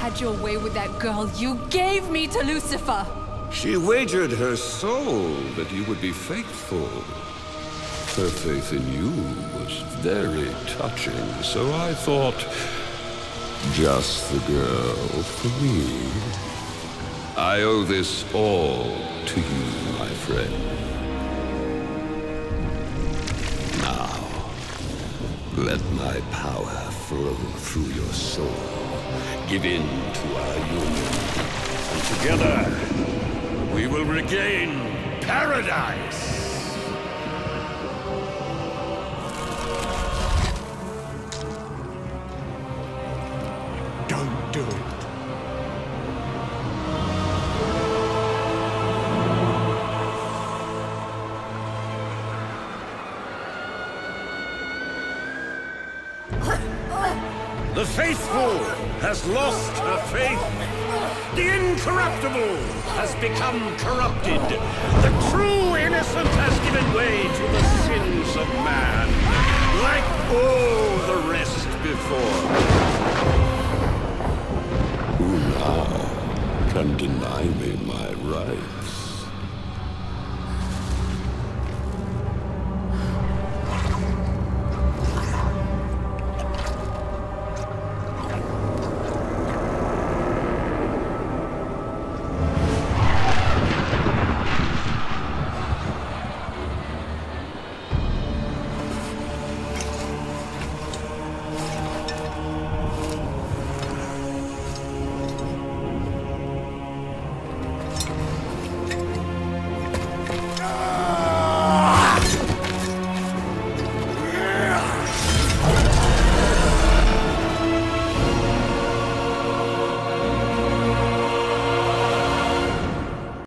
had your way with that girl, you gave me to Lucifer! She wagered her soul that you would be faithful. Her faith in you was very touching, so I thought, just the girl for me. I owe this all to you, my friend. Now, let my power flow through your soul. Give in to our union. And together, we will regain paradise! Don't do it. The faithful has lost her faith. The incorruptible has become corrupted. The true innocent has given way to the sins of man, like all the rest before. Who now can deny me my right?